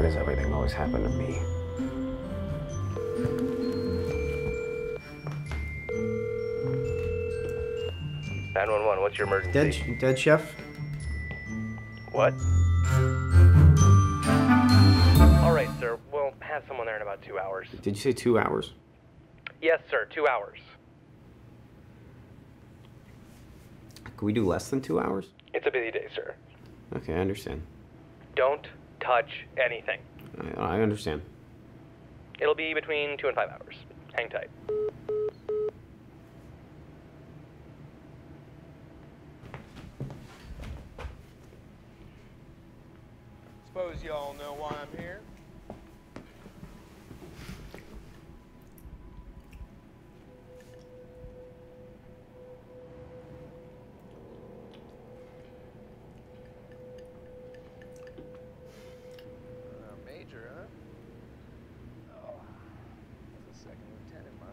Why does everything always happen to me? Nine one one. What's your emergency? Dead, dead chef? What? All right, sir. We'll have someone there in about two hours. Did you say two hours? Yes, sir. Two hours. Can we do less than two hours? It's a busy day, sir. Okay, I understand. Don't touch anything. I, I understand. It'll be between two and five hours. Hang tight. Suppose y'all know why I'm here.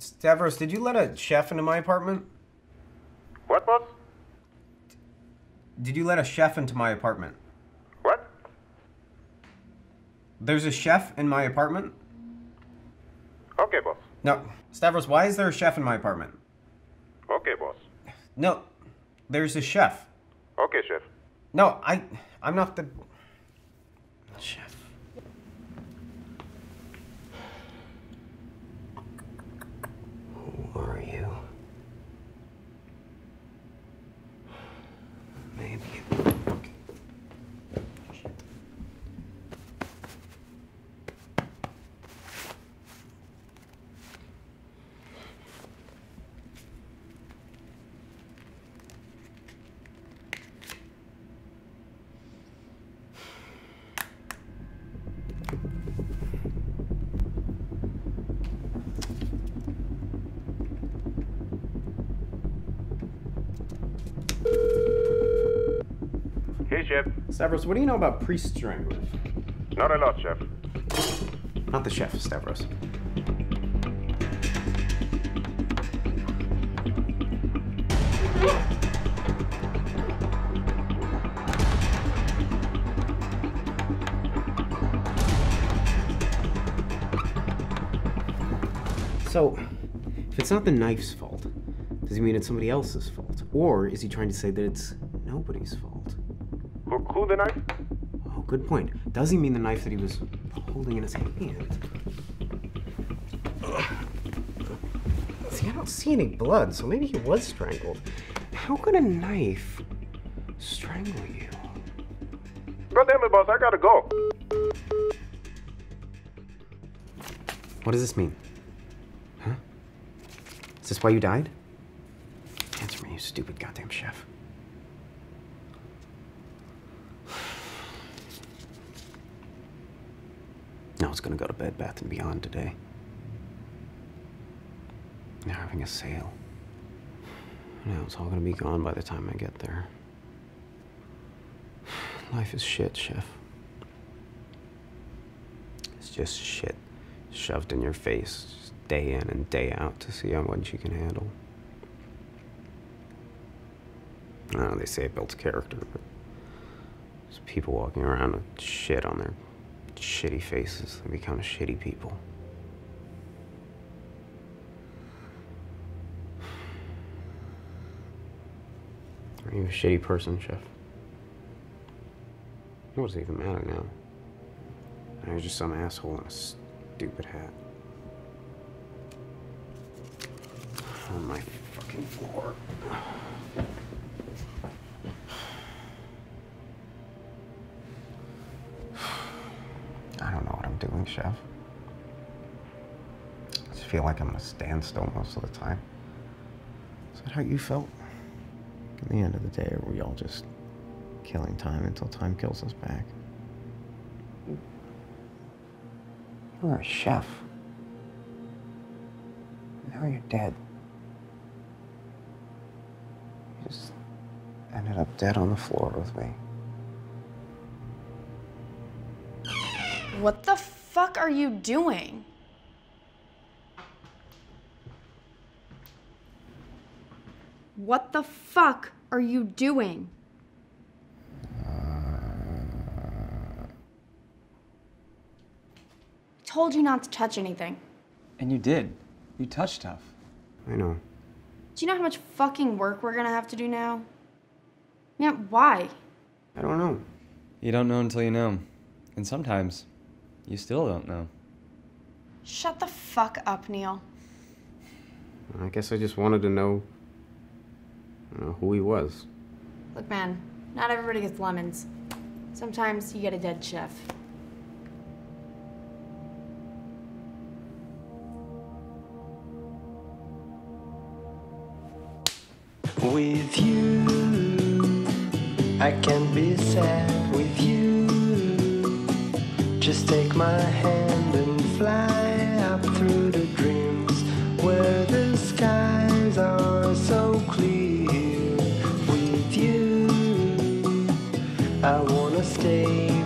supposed to salute the losing side? Where is she? We don't have to have a problem. Front desk. Stavros, did you let a chef into my apartment? What, boss? Did you let a chef into my apartment? What? There's a chef in my apartment? Okay, boss. No. Stavros, why is there a chef in my apartment? Okay, boss. No. There's a chef. Okay, chef. No, I I'm not the chef. Who are you? Maybe. Hey, chef. Stavros, what do you know about priest stranglers? Not a lot, chef. Not the chef, Stavros. So, if it's not the knife's fault, does he mean it's somebody else's fault? Or is he trying to say that it's nobody's fault? The knife? Oh, good point. Does he mean the knife that he was holding in his hand? See, I don't see any blood, so maybe he was strangled. How could a knife strangle you? God damn it, boss. I gotta go. What does this mean? Huh? Is this why you died? Answer me, you stupid goddamn chef. No one's gonna go to Bed Bath and Beyond today. They're having a sale. Now it's all gonna be gone by the time I get there. Life is shit, chef. It's just shit shoved in your face day in and day out to see how much you can handle. I know they say it builds character, but there's people walking around with shit on their shitty faces. They become shitty people. Are you a shitty person, Chef? It even matter now? I You're just some asshole in a stupid hat. On my fucking floor. I don't know what I'm doing, Chef. I just feel like I'm in a standstill most of the time. Is that how you felt? At the end of the day, are we all just killing time until time kills us back? You were a chef. Now you're dead. You just ended up dead on the floor with me. What the fuck are you doing? What the fuck are you doing? I told you not to touch anything. And you did. You touched stuff. I know. Do you know how much fucking work we're gonna have to do now? Yeah, why? I don't know. You don't know until you know. And sometimes, you still don't know. Shut the fuck up, Neil. I guess I just wanted to know, you know who he was. Look, man, not everybody gets lemons. Sometimes you get a dead chef. With you, I can be sad with you. Just take my hand and fly up through the dreams where the skies are so clear. With you, I wanna stay